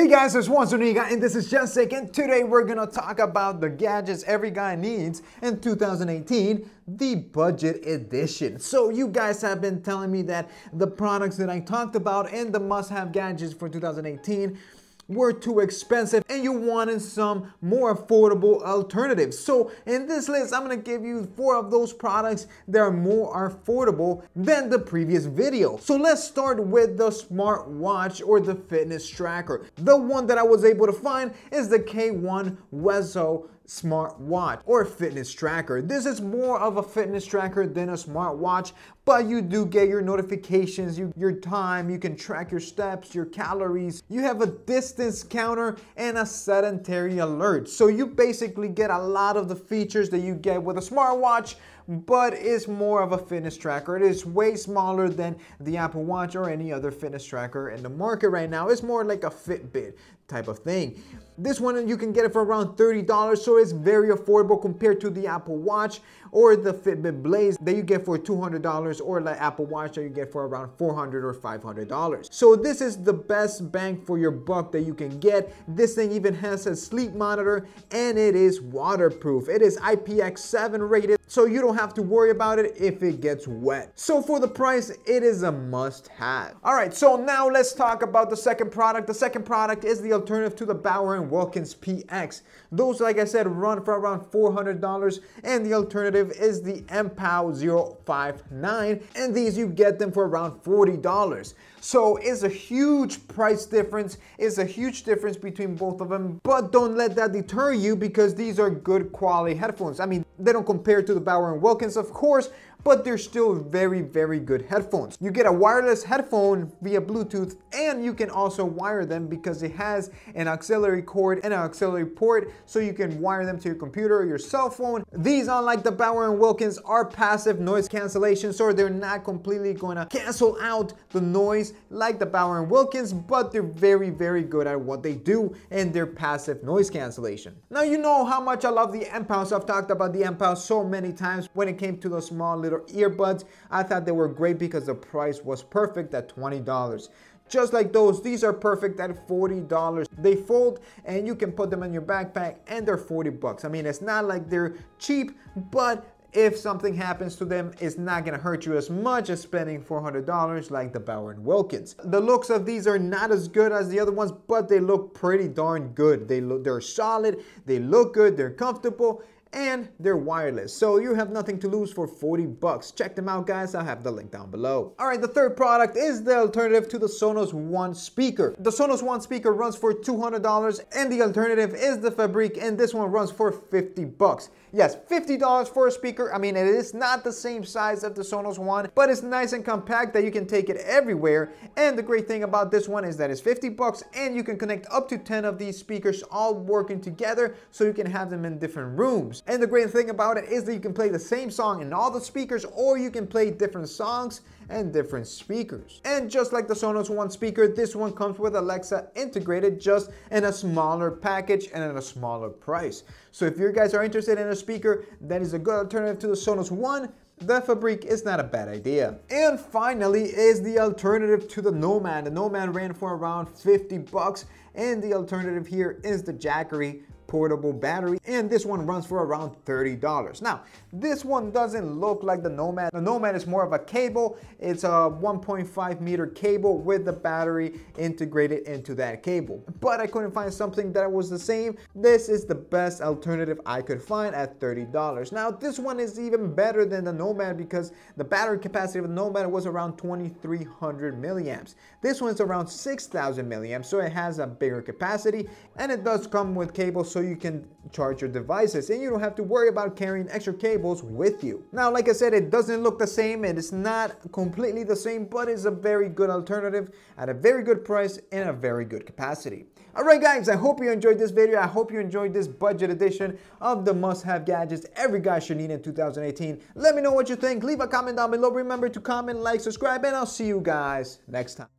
Hey guys, it's Juan Zuniga and this is Jessic and today we're gonna talk about the gadgets every guy needs in 2018, the budget edition. So you guys have been telling me that the products that I talked about and the must-have gadgets for 2018 were too expensive and you wanted some more affordable alternatives. So in this list, I'm gonna give you four of those products that are more affordable than the previous video. So let's start with the smartwatch or the fitness tracker. The one that I was able to find is the K1 Wezo smartwatch or fitness tracker. This is more of a fitness tracker than a smartwatch, but you do get your notifications, you, your time, you can track your steps, your calories. You have a distance counter and a sedentary alert. So you basically get a lot of the features that you get with a smartwatch, but it's more of a fitness tracker. It is way smaller than the Apple Watch or any other fitness tracker in the market right now. It's more like a Fitbit type of thing. This one you can get it for around $30, so it's very affordable compared to the Apple Watch or the Fitbit Blaze that you get for $200 or the Apple Watch that you get for around $400 or $500. So this is the best bang for your buck that you can get. This thing even has a sleep monitor and it is waterproof. It is IPX7 rated, so you don't have to worry about it if it gets wet. So for the price, it is a must have. All right, so now let's talk about the second product. The second product is the alternative to the Bowers & Wilkins PX. Those, like I said, run for around $400 and the alternative is the MPOW 059 and these you get them for around $40. So it's a huge price difference. It's a huge difference between both of them, but don't let that deter you because these are good quality headphones. I mean, they don't compare to the Bowers & Wilkins, of course, but they're still very, very good headphones. You get a wireless headphone via Bluetooth and you can also wire them because it has an auxiliary cord and an auxiliary port so you can wire them to your computer or your cell phone. These, unlike the Bowers & Wilkins, are passive noise cancellation so they're not completely to cancel out the noise like the Bowers & Wilkins, but they're very, very good at what they do and their passive noise cancellation. Now you know how much I love the MPOWs. I've talked about the MPOWs so many times when it came to the small little little earbuds. I thought they were great because the price was perfect at $20. Just like those, these are perfect at $40. They fold and you can put them in your backpack and they're 40 bucks. I mean, it's not like they're cheap, but if something happens to them, it's not gonna hurt you as much as spending $400 like the Bowers & Wilkins. The looks of these are not as good as the other ones, but they look pretty darn good. They look, they're solid, they look good, they're comfortable, and they're wireless. So you have nothing to lose for 40 bucks. Check them out guys, I'll have the link down below. All right, the third product is the alternative to the Sonos One speaker. The Sonos One speaker runs for $200 and the alternative is the Fabriq and this one runs for 50 bucks. Yes, $50 for a speaker. I mean, it is not the same size of the Sonos One, but it's nice and compact that you can take it everywhere. And the great thing about this one is that it's 50 bucks and you can connect up to 10 of these speakers all working together so you can have them in different rooms. And the great thing about it is that you can play the same song in all the speakers or you can play different songs and different speakers. And just like the Sonos One speaker, this one comes with Alexa integrated just in a smaller package and at a smaller price. So if you guys are interested in a speaker that is a good alternative to the Sonos One, the Fabriq is not a bad idea. And finally is the alternative to the Nomad. The Nomad ran for around 50 bucks and the alternative here is the Jackery portable battery and this one runs for around $30. Now, this one doesn't look like the Nomad. The Nomad is more of a cable. It's a 1.5 meter cable with the battery integrated into that cable. But I couldn't find something that was the same. This is the best alternative I could find at $30. Now, this one is even better than the Nomad because the battery capacity of the Nomad was around 2300 milliamps. This one's around 6000 milliamps, so it has a bigger capacity and it does come with cable so so you can charge your devices and you don't have to worry about carrying extra cables with you. Now, like I said, it doesn't look the same. And It is not completely the same, but it's a very good alternative at a very good price and a very good capacity. Alright guys, I hope you enjoyed this video. I hope you enjoyed this budget edition of the must-have gadgets every guy should need in 2018. Let me know what you think. Leave a comment down below. Remember to comment, like, subscribe, and I'll see you guys next time.